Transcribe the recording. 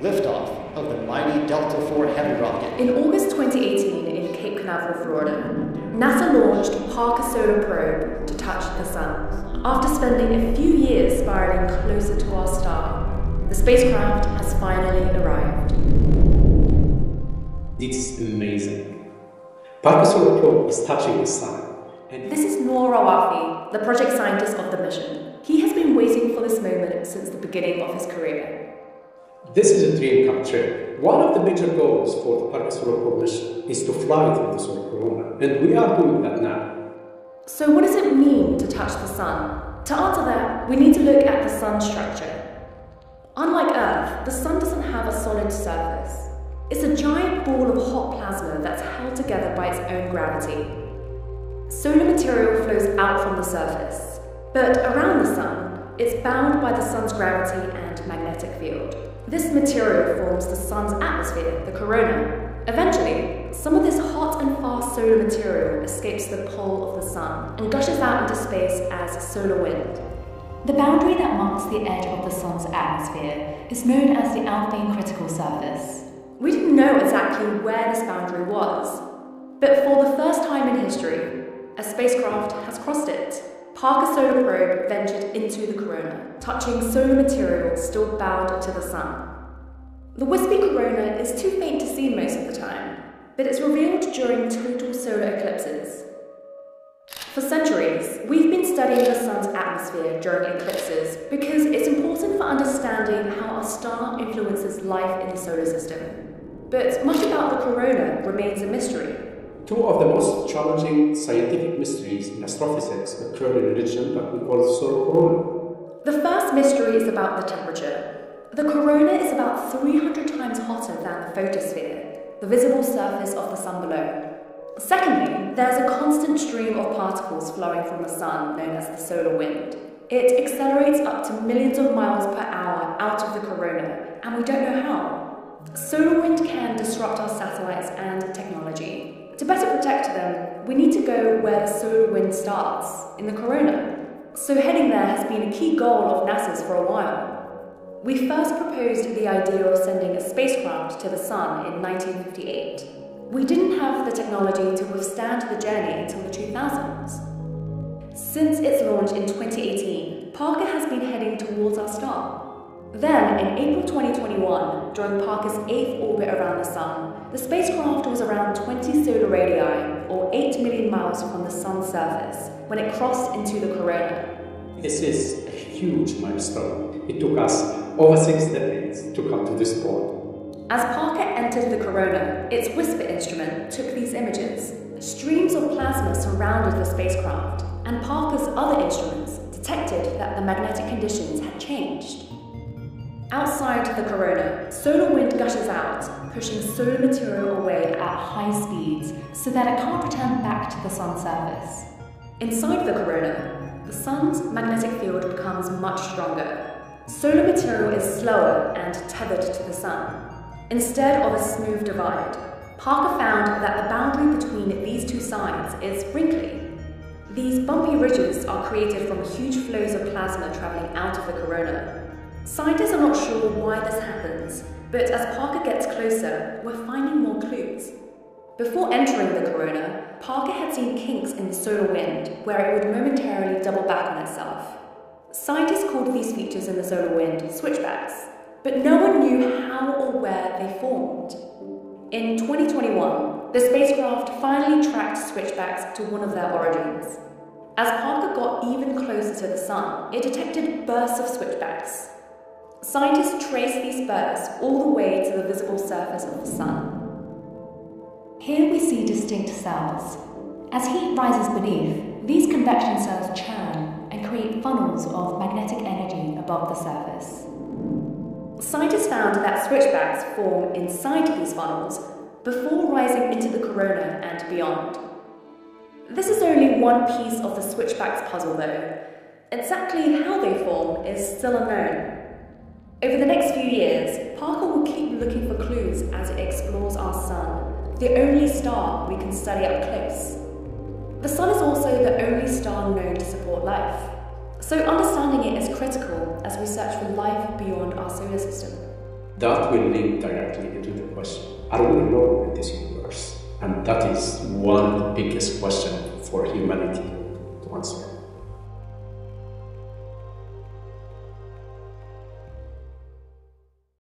liftoff of the mighty Delta IV Heavy rocket. In August 2018, in Cape Canaveral, Florida, NASA launched Parker Solar Probe to touch the Sun. After spending a few years spiraling closer to our star, the spacecraft has finally arrived. It's amazing. Parker Solar Probe is touching the Sun. And this is Nour Raouafi, the project scientist of the mission. He has been waiting for this moment since the beginning of his career. This is a dream come true. One of the major goals for the Parker Solar mission is to fly through the solar corona, and we are doing that now. So, what does it mean to touch the sun? To answer that, we need to look at the sun's structure. Unlike Earth, the sun doesn't have a solid surface. It's a giant ball of hot plasma that's held together by its own gravity. Solar material flows out from the surface, but around the sun, it's bound by the sun's gravity and magnetic field. This material forms the sun's atmosphere, the corona. Eventually, some of this hot and fast solar material escapes the pole of the sun and gushes out into space as solar wind. The boundary that marks the edge of the sun's atmosphere is known as the Alfvén critical surface. We didn't know exactly where this boundary was, but for the first time in history, a spacecraft has crossed it. Parker Solar Probe ventured into the corona, touching solar material still bound to the sun. The wispy corona is too faint to see most of the time, but it's revealed during total solar eclipses. For centuries, we've been studying the sun's atmosphere during eclipses because it's important for understanding how our star influences life in the solar system. But much about the corona remains a mystery. Two of the most challenging scientific mysteries in astrophysics occur in a region that we call the solar corona. The first mystery is about the temperature. The corona is about 300 times hotter than the photosphere, the visible surface of the sun below. Secondly, there's a constant stream of particles flowing from the sun known as the solar wind. It accelerates up to millions of miles per hour out of the corona, and we don't know how. Solar wind can disrupt our satellites and technology. To better protect them, we need to go where the solar wind starts, in the corona. So heading there has been a key goal of NASA's for a while. We first proposed the idea of sending a spacecraft to the Sun in 1958. We didn't have the technology to withstand the journey until the 2000s. Since its launch in 2018, Parker has been heading towards our star. Then, in April 2021, during Parker's eighth orbit around the Sun, the spacecraft was around 20 solar radii, or 8 million miles from the Sun's surface, when it crossed into the corona. This is a huge milestone. It took us over six decades to come to this point. As Parker entered the corona, its WISPR instrument took these images. Streams of plasma surrounded the spacecraft, and Parker's other instruments detected that the magnetic conditions had changed. Outside the corona, solar wind gushes out, pushing solar material away at high speeds so that it can't return back to the sun's surface. Inside the corona, the sun's magnetic field becomes much stronger. Solar material is slower and tethered to the sun. Instead of a smooth divide, Parker found that the boundary between these two sides is wrinkly. These bumpy ridges are created from huge flows of plasma traveling out of the corona. Scientists are not sure why this happens, but as Parker gets closer, we're finding more clues. Before entering the corona, Parker had seen kinks in the solar wind where it would momentarily double back on itself. Scientists called these features in the solar wind switchbacks, but no one knew how or where they formed. In 2021, the spacecraft finally tracked switchbacks to one of their origins. As Parker got even closer to the Sun, it detected bursts of switchbacks. Scientists trace these bursts all the way to the visible surface of the Sun. Here we see distinct cells. As heat rises beneath, these convection cells churn and create funnels of magnetic energy above the surface. Scientists found that switchbacks form inside these funnels before rising into the corona and beyond. This is only one piece of the switchbacks puzzle though. Exactly how they form is still unknown. Over the next few years, Parker will keep looking for clues as it explores our sun, the only star we can study up close. The sun is also the only star known to support life, so understanding it is critical as we search for life beyond our solar system. that will link directly into the question Are we alone in this universe? And that is one of the biggest questions for humanity to answer.